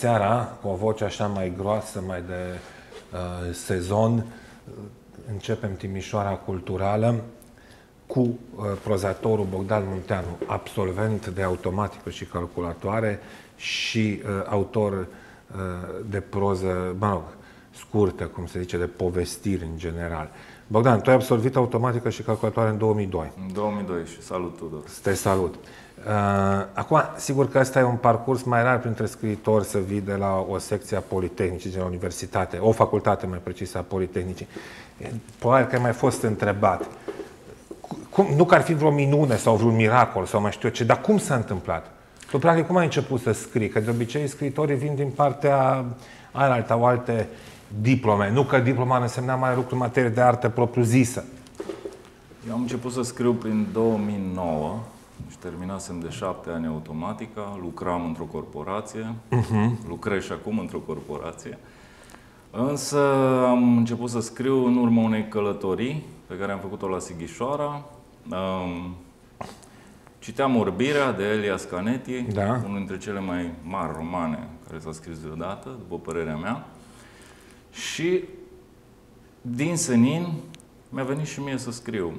bună seara, cu o voce așa mai groasă, mai de uh, sezon. Începem Timișoara Culturală cu uh, prozatorul Bogdan Munteanu, absolvent de automatică și calculatoare și uh, autor uh, de proză, mă rog, scurtă, cum se zice, de povestiri în general. Bogdan, tu ai absolvit automatică și calculatoare în 2002. În 2002 și salut, Tudor. Te salut. Uh, acum, sigur că ăsta e un parcurs mai rar printre scriitori să vii de la o secție a Politehnicii de la Universitate, o facultate mai precisă a Politehnicii. Probabil că ai mai fost întrebat. Cum, nu că ar fi vreo minune sau vreun miracol sau mai știu eu ce, dar cum s-a întâmplat? Tu, practic, cum ai început să scrii? Că de obicei scriitorii vin din partea aia o alte diplome. Nu că diploma însemna mai lucru în materie de artă propriu-zisă. Eu am început să scriu prin 2009 și terminasem de șapte ani automatica, lucram într-o corporație, uh-huh. lucrez și acum într-o corporație. Însă am început să scriu în urma unei călătorii pe care am făcut-o la Sighișoara. Um, citeam Orbirea de Elias Canetti, da. unul dintre cele mai mari romane care s-a scris deodată, după părerea mea. Și din senin mi-a venit și mie să scriu.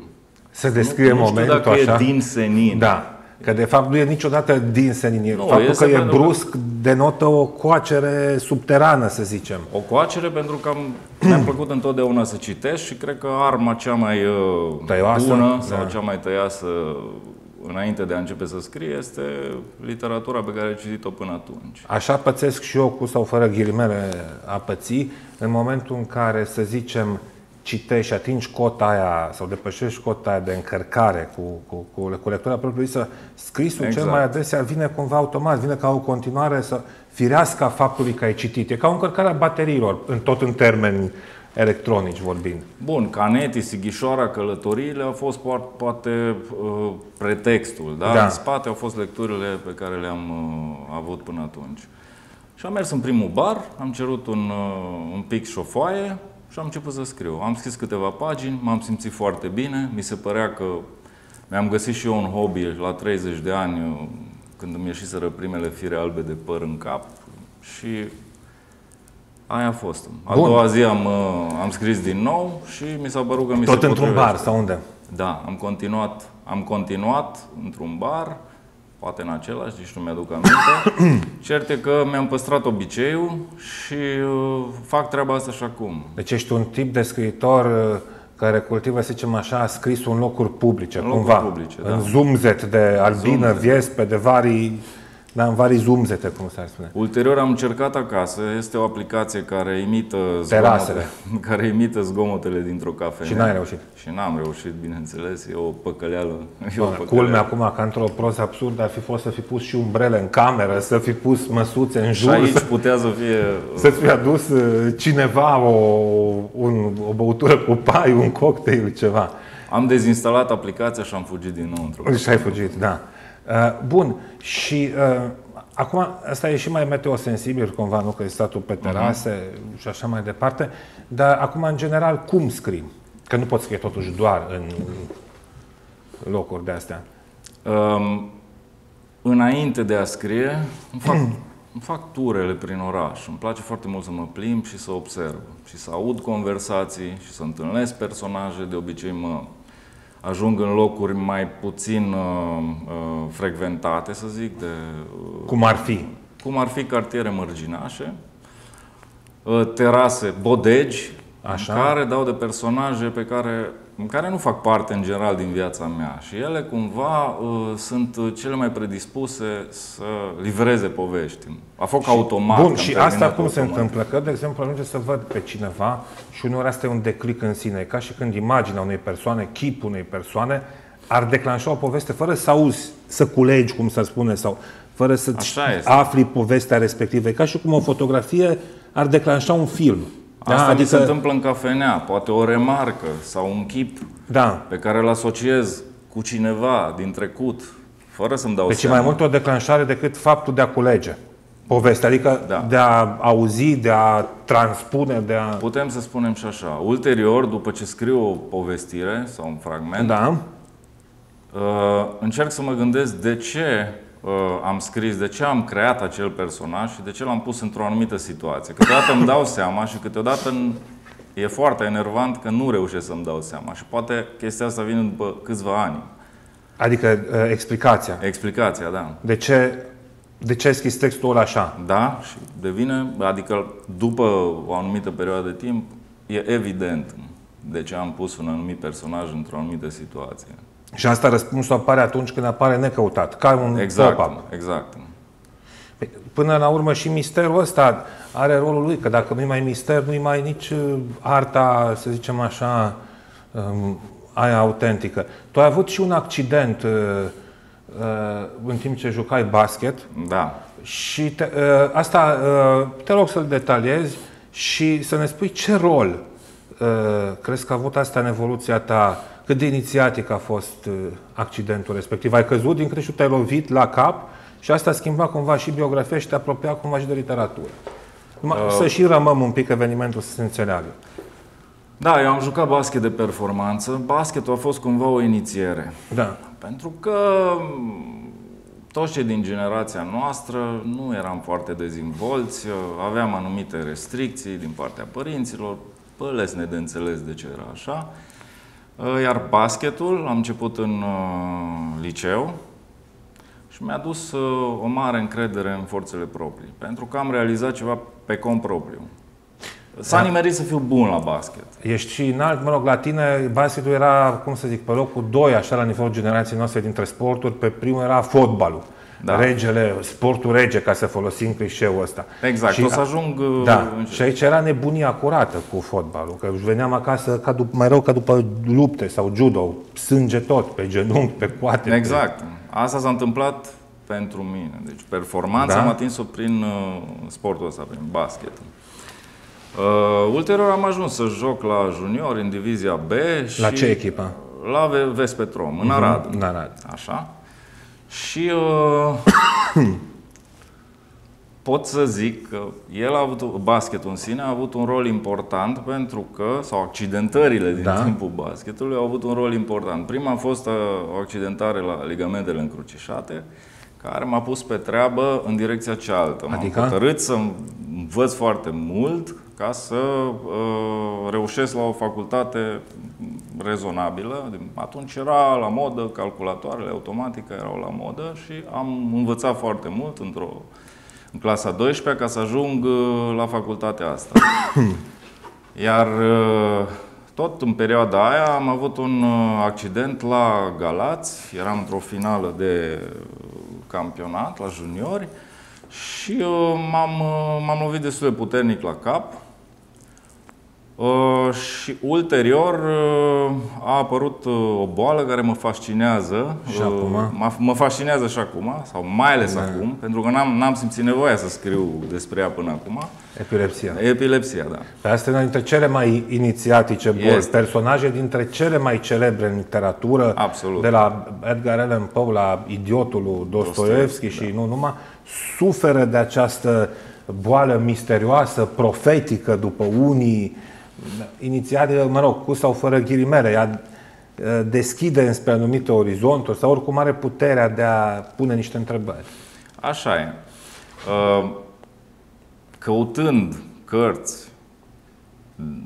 Să descrie nu, momentul nu știu dacă așa. e din senin. Da. Că de fapt nu e niciodată din senin. Nu, Faptul că e brusc că... denotă o coacere subterană, să zicem. O coacere pentru că am, mi-a plăcut întotdeauna să citesc și cred că arma cea mai uh, tăioasă, bună sau da. cea mai tăiasă înainte de a începe să scrie este literatura pe care ai citit-o până atunci. Așa pățesc și eu, cu sau fără ghilimele a păți, în momentul în care, să zicem, citești și atingi cota aia sau depășești cota aia de încărcare cu, cu, cu, cu lectura propriu-zisă, scrisul exact. cel mai adesea vine cumva automat, vine ca o continuare să firească a faptului că ai citit. E ca o încărcare a bateriilor, în tot în termeni electronici vorbind. Bun, Caneti, Sighișoara, călătoriile au fost poate uh, pretextul, da? da? În spate au fost lecturile pe care le-am uh, avut până atunci. Și am mers în primul bar, am cerut un, uh, un pic și o foaie și am început să scriu. Am scris câteva pagini, m-am simțit foarte bine, mi se părea că mi-am găsit și eu un hobby la 30 de ani, uh, când îmi ieșiseră primele fire albe de păr în cap și Aia a fost. A Bun. doua zi am, uh, am scris din nou și mi s-a părut că mi Tot se într-un bar sau unde? Da, am continuat, am continuat într-un bar, poate în același, nici nu mi-aduc aminte. Cert e că mi-am păstrat obiceiul și uh, fac treaba asta și acum. Deci ești un tip de scriitor uh, care cultivă, să zicem așa, scris în locuri publice, în cumva. Locuri publice, da. În zumzet de albină, viespe, de varii da, în vari zumzete, cum s-ar spune. Ulterior am încercat acasă. Este o aplicație care imită zgomotele, care imită zgomotele dintr-o cafenea. Și n-ai reușit. Și n-am reușit, bineînțeles. E o păcăleală. E o păcăleală. Culmea acum, ca într-o proză absurdă, ar fi fost să fi pus și umbrele în cameră, să fi pus măsuțe în jur. Și aici putea să fie... Să-ți fi adus uh, cineva o, un, o băutură cu pai, un cocktail, ceva. Am dezinstalat aplicația și am fugit din nou într-o Și ai fugit, da. Uh, bun, și uh, acum asta e și mai meteosensibil cumva, nu că e statul pe terase uh-huh. și așa mai departe, dar acum în general cum scrii? Că nu poți scrie totuși doar în locuri de astea. Um, înainte de a scrie, îmi fac, îmi fac turele prin oraș. Îmi place foarte mult să mă plimb și să observ și să aud conversații și să întâlnesc personaje. De obicei mă ajung în locuri mai puțin uh, uh, frecventate, să zic. De, uh, cum ar fi? Cum ar fi cartiere mărginașe, uh, terase, bodegi, Așa. care dau de personaje pe care care nu fac parte în general din viața mea și ele cumva uh, sunt cele mai predispuse să livreze povești. A fost automat. Bun, și asta cum automat. se întâmplă? Că, de exemplu, ajunge să văd pe cineva și uneori asta e un declic în sine, ca și când imaginea unei persoane, chipul unei persoane, ar declanșa o poveste fără să auzi, să culegi, cum să spune, sau fără să afli povestea respectivă. E ca și cum o fotografie ar declanșa un film. Da, Asta adică... se întâmplă în cafenea, poate o remarcă sau un chip da. pe care îl asociez cu cineva din trecut, fără să-mi dau deci seama. mai mult o declanșare decât faptul de a culege povestea, adică da. de a auzi, de a transpune, de a... Putem să spunem și așa. Ulterior, după ce scriu o povestire sau un fragment, da. uh, încerc să mă gândesc de ce uh, am scris de ce am creat acel personaj și de ce l-am pus într-o anumită situație. Câteodată îmi dau seama și câteodată e foarte enervant că nu reușesc să-mi dau seama. Și poate chestia asta vine după câțiva ani. Adică uh, explicația. Explicația, da. De ce, de ce ai scris textul ăla așa? Da, și devine, adică după o anumită perioadă de timp, e evident de ce am pus un anumit personaj într-o anumită situație. Și asta răspunsul apare atunci când apare necăutat, ca un exact, pop-up. Exact. Păi, până la urmă și misterul ăsta are rolul lui, că dacă nu-i mai mister, nu-i mai nici uh, arta, să zicem așa, um, aia autentică. Tu ai avut și un accident uh, uh, în timp ce jucai basket. Da. Și te, uh, asta uh, te rog să-l detaliezi și să ne spui ce rol uh, crezi că a avut asta în evoluția ta, cât de inițiatic a fost uh, accidentul respectiv. Ai căzut din câte și te-ai lovit la cap și asta a schimbat cumva și biografia și te apropia cumva și de literatură. Numai uh. Să și rămăm un pic evenimentul să se înțeleagă. Da, eu am jucat basket de performanță. Basketul a fost cumva o inițiere. Da. Pentru că toți cei din generația noastră nu eram foarte dezvolți, aveam anumite restricții din partea părinților, pălesne de înțeles de ce era așa. Iar basketul am început în uh, liceu și mi-a dus uh, o mare încredere în forțele proprii, pentru că am realizat ceva pe cont propriu. S-a da. nimerit să fiu bun la basket. Ești și înalt, mă rog, la tine basketul era, cum să zic, pe locul 2, așa, la nivelul generației noastre dintre sporturi. Pe primul era fotbalul. Da. Regele, sportul rege, ca să folosim clișeul ăsta. Exact, și, o să ajung... Da, uh, și aici era nebunia curată cu fotbalul, că veneam acasă ca dup- mai rău ca după lupte sau judo, sânge tot, pe genunchi, pe coate. Exact. Pe... Asta s-a întâmplat pentru mine. Deci performanța da? am atins-o prin uh, sportul ăsta, prin basket. Uh, ulterior am ajuns să joc la junior în divizia B. Și la ce echipă? La Vespetrom, în Arad. În Arad. Așa. Și uh, pot să zic că el a avut, basketul în sine a avut un rol important pentru că, sau accidentările din da. timpul basketului au avut un rol important. Prima a fost uh, o accidentare la ligamentele încrucișate, care m-a pus pe treabă în direcția cealaltă. Adică? M-am hotărât să învăț foarte mult ca să uh, reușesc la o facultate rezonabilă. Atunci era la modă, calculatoarele automatică erau la modă și am învățat foarte mult într-o în clasa 12 ca să ajung uh, la facultatea asta. Iar uh, tot în perioada aia am avut un uh, accident la Galați, eram într-o finală de campionat la juniori și m-am, m-am lovit destul de puternic la cap Uh, și ulterior uh, a apărut uh, o boală care mă fascinează. Și acum? Mă fascinează și acum, sau mai ales da. acum, pentru că n-am, n-am simțit nevoia să scriu despre ea până acum. Epilepsia. Epilepsia, da. Pe asta e una dintre cele mai inițiatice boli, este. personaje dintre cele mai celebre în literatură, Absolut. de la Edgar Allan Poe la idiotul lui Dostoevski și da. nu numai, suferă de această boală misterioasă, profetică după unii, inițiativă, mă rog, cu sau fără ghilimele, ea deschide înspre anumite orizonturi sau oricum are puterea de a pune niște întrebări. Așa e. Căutând cărți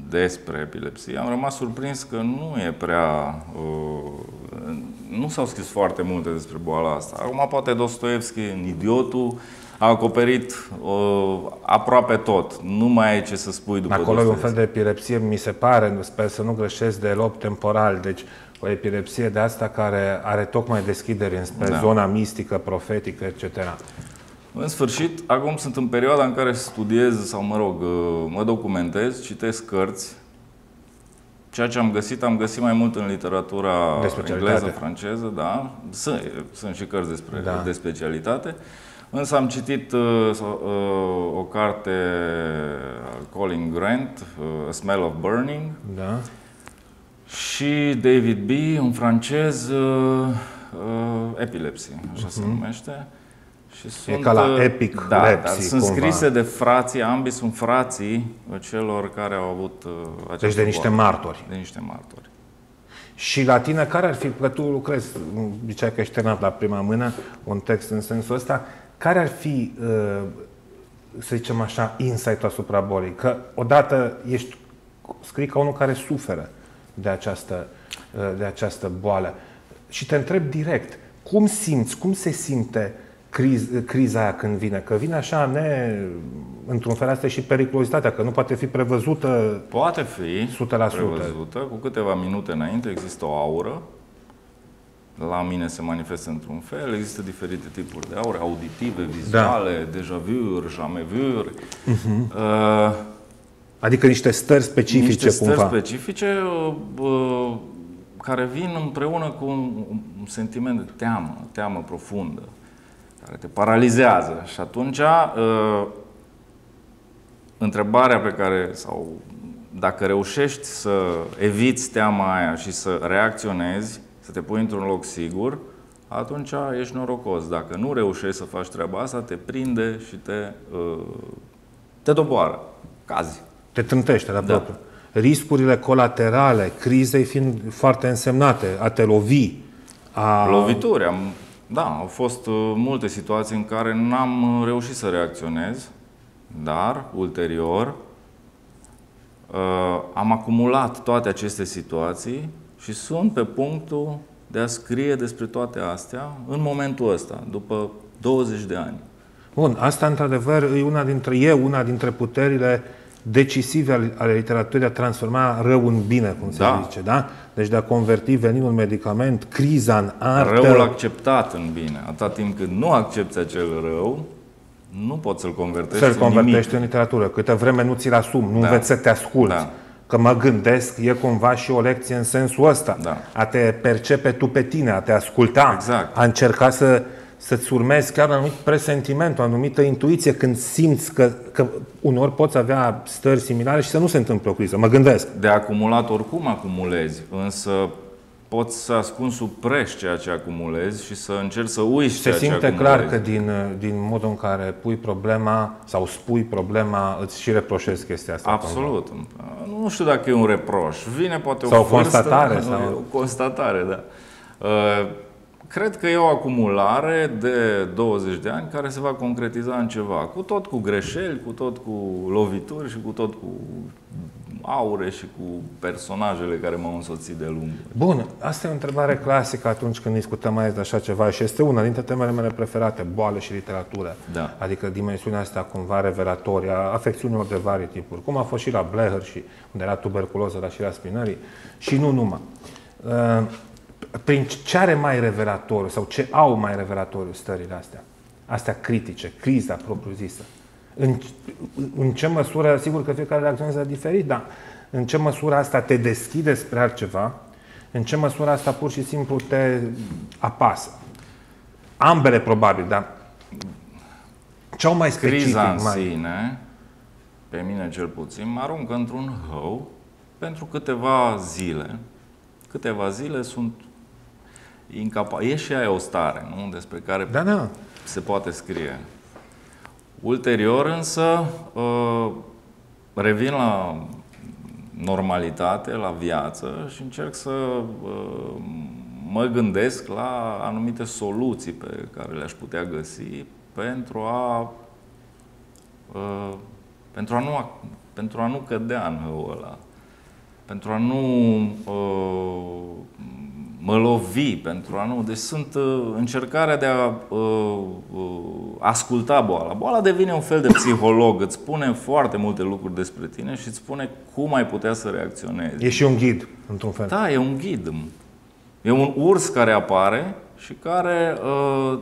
despre epilepsie, am rămas surprins că nu e prea. Nu s-au scris foarte multe despre boala asta. Acum, poate Dostoevski, în Idiotul, a acoperit uh, aproape tot. Nu mai ai ce să spui după Acolo e un fel de epilepsie, mi se pare, sper să nu greșesc, de lob temporal. Deci o epilepsie de asta care are tocmai deschidere înspre da. zona mistică, profetică, etc. În sfârșit, acum sunt în perioada în care studiez sau, mă rog, uh, mă documentez, citesc cărți. Ceea ce am găsit, am găsit mai mult în literatura engleză, franceză, da. Sunt, sunt și cărți despre, da. de specialitate. Însă am citit uh, uh, o carte Colin Grant, uh, A Smell of Burning. Da. Și David B., un francez, uh, uh, Epilepsy, așa uh-huh. se mhm. numește. Și sunt, e ca la uh, Epic da, Lepsy, dar sunt cumva. scrise de frații, ambii sunt frații celor care au avut uh, Deci de niște martori. De niște martori. Și la tine, care ar fi, că tu lucrezi, ziceai că ești terminat la prima mână, un text în sensul ăsta, care ar fi, uh, să zicem așa, insight asupra bolii? Că odată ești, scrii ca unul care suferă de această, uh, de această boală și te întreb direct, cum simți, cum se simte criz, criza aia când vine? Că vine așa, ne, într-un fel, asta e și periculozitatea, că nu poate fi prevăzută Poate fi 100%. prevăzută. Cu câteva minute înainte există o aură. La mine se manifestă într-un fel. Există diferite tipuri de aure, auditive, vizuale, da. deja vu jamais vu uh-huh. uh, Adică niște stări specifice niște stări cumva. specifice uh, uh, care vin împreună cu un, un sentiment de teamă, teamă profundă care te paralizează. Și atunci, uh, întrebarea pe care, sau dacă reușești să eviți teama aia și să reacționezi, să te pui într-un loc sigur, atunci ești norocos. Dacă nu reușești să faci treaba asta, te prinde și te, uh, te doboară. Cazi. Te trântește la da. propriu. Riscurile colaterale, crizei fiind foarte însemnate, a te lovi, a... Lovituri. Am da, au fost uh, multe situații în care n-am uh, reușit să reacționez, dar ulterior uh, am acumulat toate aceste situații și sunt pe punctul de a scrie despre toate astea în momentul ăsta, după 20 de ani. Bun, asta într-adevăr e una dintre, e una dintre puterile decisive ale literaturii a transforma rău în bine, cum se da. zice, da? Deci de a converti veninul în medicament, criza în artă. Răul acceptat în bine. Atâta timp cât nu accepti acel rău, nu poți să-l convertești Să-l convertești în literatură. Câte vreme nu ți-l asumi, nu da. înveți să te asculți. Da. Că mă gândesc, e cumva și o lecție în sensul ăsta. Da. A te percepe tu pe tine, a te asculta, exact. a încerca să să-ți urmezi chiar un anumit presentiment, o anumită intuiție când simți că, că unor poți avea stări similare și să nu se întâmple o criză. Mă gândesc. De acumulat oricum acumulezi, însă poți să ascunzi sub preș ceea ce acumulezi și să încerci să uiți Se ceea simte ce acumulezi. clar că din, din modul în care pui problema sau spui problema, îți și reproșezi chestia asta. Absolut. Nu știu dacă e un reproș. Vine poate sau o constatare. Sau... O constatare, da. Uh, Cred că e o acumulare de 20 de ani care se va concretiza în ceva. Cu tot cu greșeli, cu tot cu lovituri și cu tot cu aure și cu personajele care m-au însoțit de lung. Bun, asta e o întrebare clasică atunci când discutăm mai de așa ceva și este una dintre temele mele preferate, boală și literatură. Da. Adică dimensiunea asta cumva revelatorie a afecțiunilor de vari tipuri, cum a fost și la Blair și unde era tuberculoză la și la spinării și nu numai. Uh, prin ce are mai revelatoriu sau ce au mai revelatoriu stările astea? Astea critice, criza propriu-zisă. În, în ce măsură, sigur că fiecare reacționează diferit, dar în ce măsură asta te deschide spre altceva, în ce măsură asta pur și simplu te apasă. Ambele probabil, dar ce au mai specific? Criza în mai... sine, pe mine cel puțin, mă aruncă într-un hău pentru câteva zile. Câteva zile sunt incapa- e și aia o stare, nu? Despre care da, da. se poate scrie. Ulterior însă uh, revin la normalitate, la viață și încerc să uh, mă gândesc la anumite soluții pe care le-aș putea găsi pentru a uh, pentru a nu pentru a nu cădea în hăul ăla. Pentru a nu mă lovi pentru a nu. Deci sunt uh, încercarea de a uh, uh, asculta boala. Boala devine un fel de psiholog, îți spune foarte multe lucruri despre tine și îți spune cum ai putea să reacționezi. E și un ghid, într-un fel. Da, e un ghid. E un urs care apare și care uh,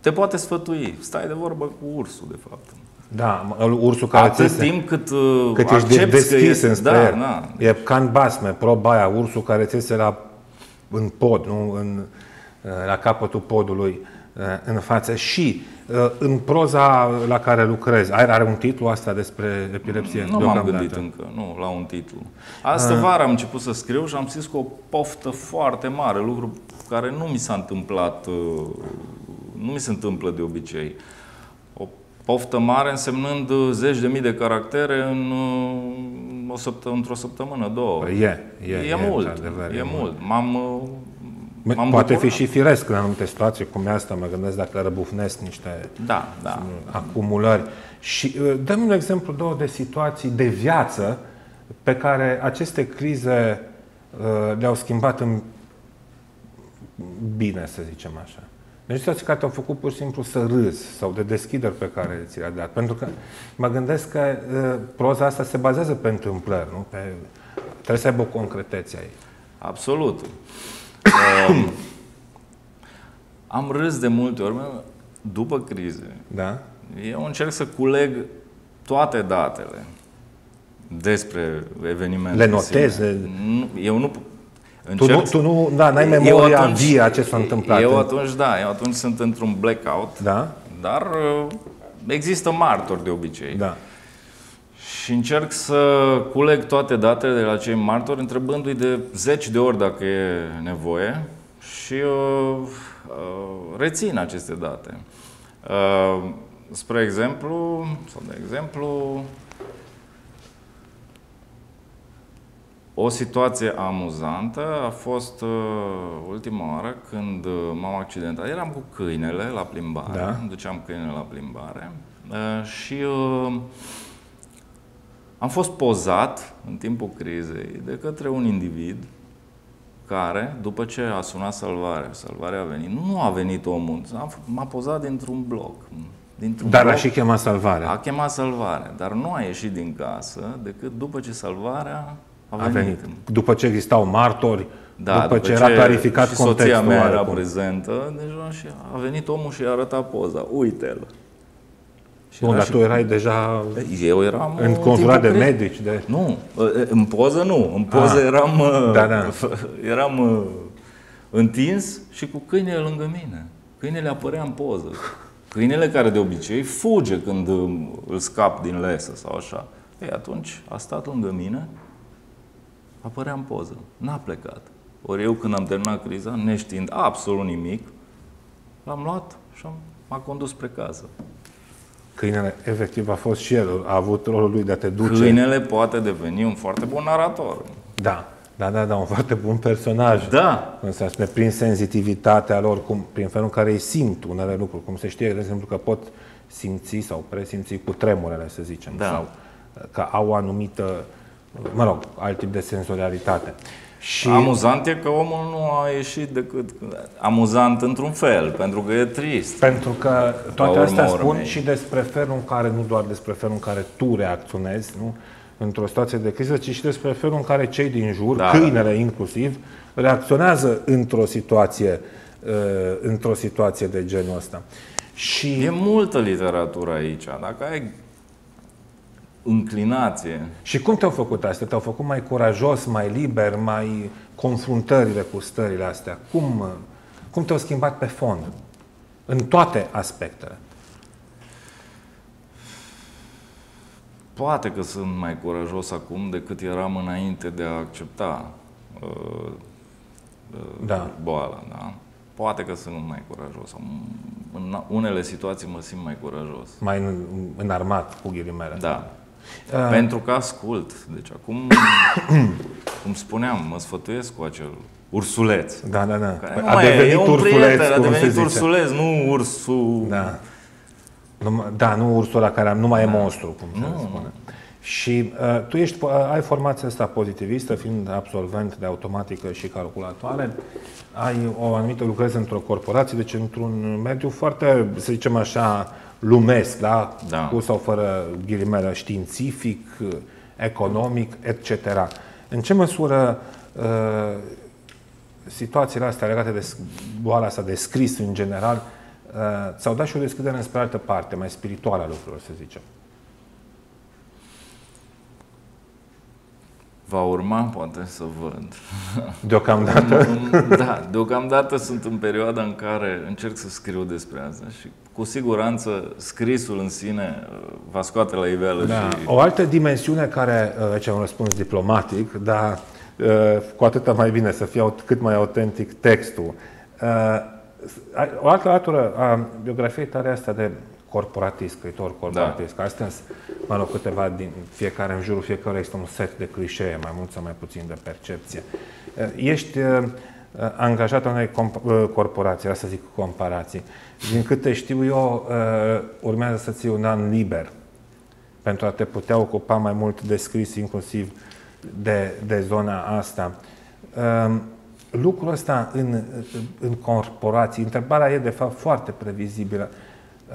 te poate sfătui. Stai de vorbă cu ursul, de fapt. Da, ursul care Atât ți timp cât, uh, cât ești deschis că înspre da, el. Da. E can basme, proba aia, ursul care ți la în pod, nu? În, uh, la capătul podului uh, în față și uh, în proza la care lucrezi, are un titlu asta despre epilepsie? Nu m-am gândit încă, nu, la un titlu. Asta vară am început să scriu și am zis cu o poftă foarte mare, lucru care nu mi s-a întâmplat, nu mi se întâmplă de obicei. O poftă mare însemnând zeci de mii de caractere în o săptămână, într-o săptămână, două. Păi e, e, e, e mult, adevăr, e, e mult. M-am, M-am Poate bucurat. fi și firesc în anumite situații, cum e asta, mă gândesc dacă răbufnesc niște da, da. acumulări. Și dăm un exemplu, două, de situații de viață pe care aceste crize uh, le-au schimbat în bine, să zicem așa. Deci situații care te-au făcut pur și simplu să râzi sau de deschideri pe care ți le-a dat. Pentru că mă gândesc că uh, proza asta se bazează pe întâmplări, nu? Pe, trebuie să aibă o concretețe aici. Absolut. um, am râs de multe ori, după crize. Da? Eu încerc să culeg toate datele despre evenimente. Le noteze? Eu nu Încerc... Tu nu, tu nu da, n-ai memoria atunci, vie a ce s-a întâmplat. Eu atunci, da, eu atunci sunt într-un blackout, da? dar uh, există martori de obicei. Da. Și încerc să culeg toate datele de la cei martori, întrebându-i de zeci de ori dacă e nevoie și uh, uh, rețin aceste date. Uh, spre exemplu, sau de exemplu, O situație amuzantă a fost uh, ultima oară când uh, m-am accidentat. Eram cu câinele la plimbare, da. îmi duceam câinele la plimbare uh, și uh, am fost pozat în timpul crizei de către un individ care, după ce a sunat salvarea, salvarea a venit, nu a venit omul, m-a pozat dintr-un bloc. Dintr-un dar bloc, a și chemat salvarea. A chemat salvarea, dar nu a ieșit din casă decât după ce salvarea a venit. venit. După ce existau martori, da, după, după ce era clarificat și contextul. soția mea era prezentă deja și a venit omul și a arătat poza. Uite-l. Și Bun, dar tu erai deja eu eram înconjurat de medici? De... Nu, în poză nu. În poză ah. eram, da, da. eram întins și cu câinele lângă mine. Câinele apărea în poză. Câinele care de obicei fuge când îl scap din lesă sau așa. Ei, atunci a stat lângă mine apărea în poză. N-a plecat. Ori eu când am terminat criza, neștiind absolut nimic, l-am luat și am, m-a condus spre casă. Câinele, efectiv, a fost și el, a avut rolul lui de a te duce. Câinele poate deveni un foarte bun narator. Da, da, da, da, un foarte bun personaj. Da. Însă, spune, prin sensitivitatea lor, cum, prin felul în care îi simt unele lucruri, cum se știe, de exemplu, că pot simți sau presimți cu tremurele, să zicem, da. sau că au o anumită mă rog, alt tip de senzorialitate. Și... Amuzant e că omul nu a ieșit decât amuzant într-un fel, pentru că e trist. Pentru că toate astea spun mei. și despre felul în care, nu doar despre felul în care tu reacționezi, nu? într-o situație de criză, ci și despre felul în care cei din jur, da. câinele inclusiv, reacționează într-o situație, uh, într-o situație de genul ăsta. Și... E multă literatură aici. Dacă ai înclinație. Și cum te-au făcut astea? Te-au făcut mai curajos, mai liber, mai confruntările cu stările astea? Cum, cum te-au schimbat pe fond? În toate aspectele. Poate că sunt mai curajos acum decât eram înainte de a accepta uh, uh, da. boala. Da? Poate că sunt mai curajos. În unele situații mă simt mai curajos. Mai înarmat, cu ghilimele. Da. Uh. Pentru că ascult. Deci acum, cum spuneam, mă sfătuiesc cu acel ursuleț. Da, da, da. Care a devenit e un ursuleț, prieten, a devenit ursuleț, nu ursul... Da. Nu, da, nu ursul la care nu mai e da. monstru, cum se nu, spune. Nu. Și uh, tu ești, uh, ai formația asta pozitivistă, fiind absolvent de automatică și calculatoare, ai o anumită lucrezi într-o corporație, deci într-un mediu foarte, să zicem așa, lumesc, da? da. cu sau fără ghilimele, științific, economic, etc. În ce măsură uh, situațiile astea legate de boala asta, de scris în general, uh, ți-au dat și o deschidere spre altă parte, mai spirituală a lucrurilor, să zicem? Va urma, poate, să văd. Deocamdată? da, deocamdată sunt în perioada în care încerc să scriu despre asta și cu siguranță scrisul în sine uh, va scoate la iveală da. și... O altă dimensiune care, uh, aici un răspuns diplomatic, dar uh, cu atât mai bine să fie cât mai autentic textul. O altă latură a biografiei tale asta de corporatist, scriitor corporatist. Da. Astea sunt, mă rog, câteva din fiecare, în jurul fiecare este un set de clișee, mai mult sau mai puțin de percepție. Ești angajat în unei corporații, asta zic comparații. Din câte știu eu, urmează să ții un an liber pentru a te putea ocupa mai mult de scris, inclusiv de, de zona asta. Ehm, lucrul ăsta în, în corporații, întrebarea e de fapt foarte previzibilă.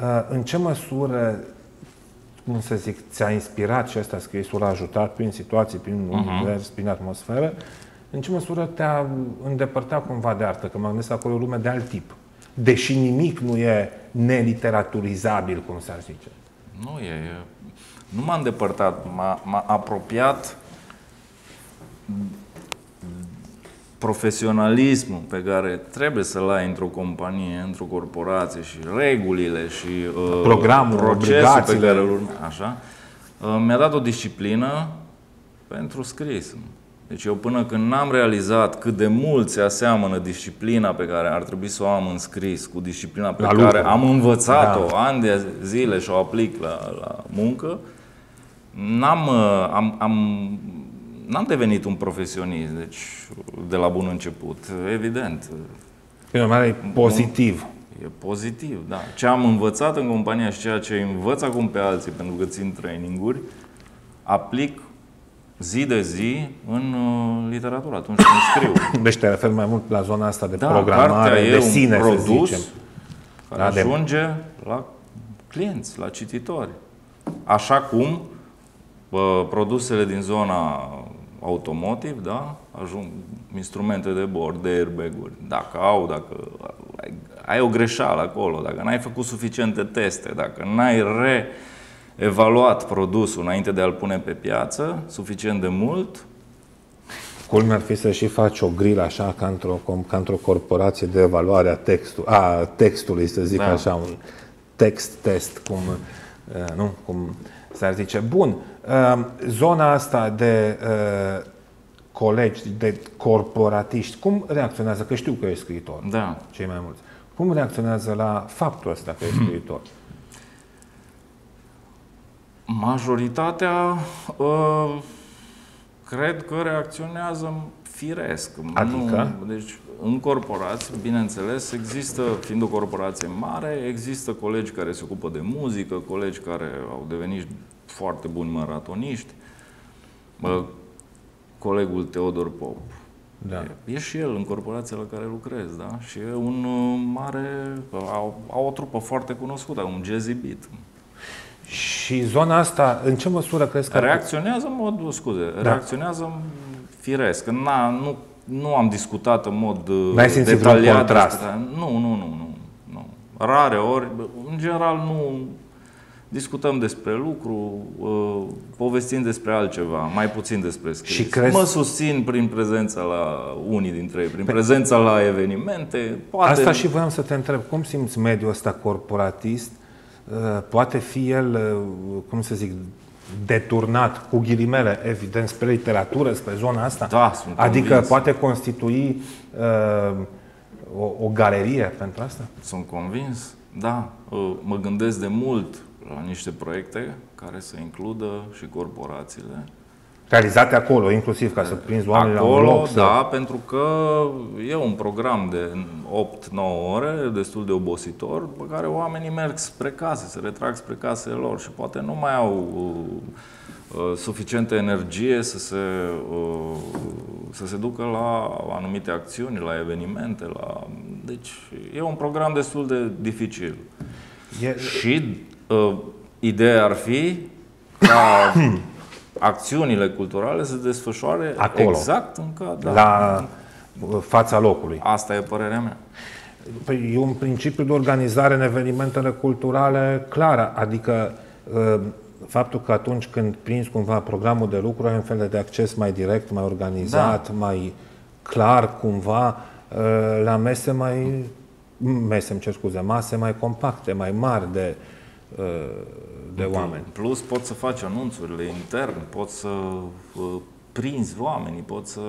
Ehm, în ce măsură, cum să zic, ți-a inspirat și asta scrisul, a ajutat prin situații, prin uh-huh. univers, prin atmosferă, în ce măsură te-a îndepărtat cumva de artă? Că mă gândesc acolo o lume de alt tip. Deși nimic nu e neliteraturizable, cum s-ar zice. Nu e. Nu m-a îndepărtat, m-a, m-a apropiat profesionalismul pe care trebuie să-l ai într-o companie, într-o corporație și regulile și uh, programul, procesul pe care îl urme, așa, uh, mi-a dat o disciplină pentru scris. Deci eu până când n-am realizat cât de mult se aseamănă disciplina pe care ar trebui să o am în scris cu disciplina pe la care lucru. am învățat-o da. ani de zile și o aplic la, la muncă, n-am, uh, am, am n-am devenit un profesionist, deci de la bun început, evident. Prin urmare, e pozitiv. E pozitiv, da. Ce am învățat în compania și ceea ce învăț acum pe alții, pentru că țin traininguri, aplic zi de zi în uh, literatură, atunci când scriu. Deci te referi mai mult la zona asta de da, programare, de sine, un produs să zicem. care da, ajunge de... la clienți, la cititori. Așa cum produsele din zona automotive, da? ajung instrumente de bord, de airbag-uri. Dacă au, dacă ai, ai o greșeală acolo, dacă n-ai făcut suficiente teste, dacă n-ai reevaluat produsul înainte de a-l pune pe piață suficient de mult, Culmea ar fi să și faci o grilă așa ca într-o, ca într-o corporație de evaluare a, textul, a textului, să zic da. așa, un text test, cum, nu? cum s-ar zice. Bun, Ehm, zona asta de uh, colegi, de corporatiști, cum reacționează? Că știu că e scriitor, da. cei mai mulți. Cum reacționează la faptul ăsta că e scriitor? Majoritatea uh, cred că reacționează firesc. Adică? Nu, deci, în corporații, bineînțeles, există, fiind o corporație mare, există colegi care se ocupă de muzică, colegi care au devenit foarte buni maratoniști. Bă, colegul Teodor Pop. Da. E, e și el în corporația la care lucrez, da? Și e un uh, mare... Au, au o trupă foarte cunoscută, un Jazzy Beat. Și zona asta, în ce măsură crezi că... Reacționează în mod, scuze, da. reacționează firesc. Na, nu, nu am discutat în mod uh, N-ai simțit detaliat. contrast? Nu, nu, nu, nu, nu. Rare ori, în general nu, discutăm despre lucru, uh, povestim despre altceva, mai puțin despre scris. Și crezi... Mă susțin prin prezența la unii dintre ei, prin Pe... prezența la evenimente. Poate... Asta și voiam să te întreb, cum simți mediul ăsta corporatist? Uh, poate fi el, uh, cum să zic, deturnat, cu ghilimele, evident, spre literatură, spre zona asta? Da, sunt Adică convins. poate constitui uh, o, o galerie pentru asta? Sunt convins, da. Mă gândesc de mult la niște proiecte care să includă și corporațiile. Realizate acolo, inclusiv ca să prinzi oamenii acolo, la un loc? da, să... pentru că e un program de 8-9 ore, destul de obositor, pe care oamenii merg spre case, se retrag spre casele lor și poate nu mai au uh, uh, suficientă energie să se, uh, să se ducă la anumite acțiuni, la evenimente. La... Deci e un program destul de dificil. E... Și uh, ideea ar fi ca acțiunile culturale să desfășoare Acolo, exact în cadrul. La fața locului. Asta e părerea mea. Păi e un principiu de organizare în evenimentele culturale clară, adică uh, faptul că atunci când prinzi cumva programul de lucru ai un fel de acces mai direct, mai organizat, da. mai clar cumva uh, la mese mai mese, îmi cer scuze, mase mai compacte, mai mari de de oameni. Plus poți să faci anunțurile intern, poți să uh, prinzi oamenii, poți să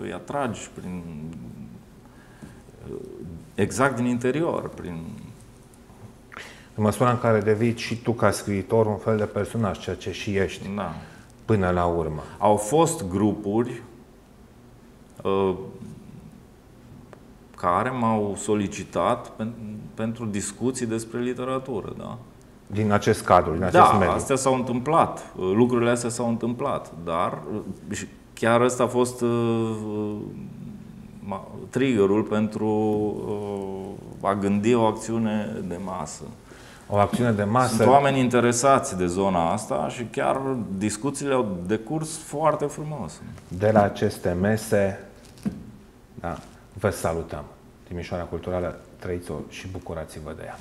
îi atragi prin uh, exact din interior, prin în măsura în care devii și tu ca scriitor un fel de personaj, ceea ce și ești Da. până la urmă. Au fost grupuri uh, care m-au solicitat pen, pentru discuții despre literatură, da? Din acest cadru, din acest Da, mediu. astea s-au întâmplat, uh, lucrurile astea s-au întâmplat, dar uh, și chiar ăsta a fost uh, ma- triggerul pentru uh, a gândi o acțiune de masă. O acțiune de masă. Sunt oameni interesați de zona asta și chiar discuțiile au decurs foarte frumos. De la aceste mese, da, vă salutăm. Timișoara Culturală, trăiți-o și bucurați-vă de ea.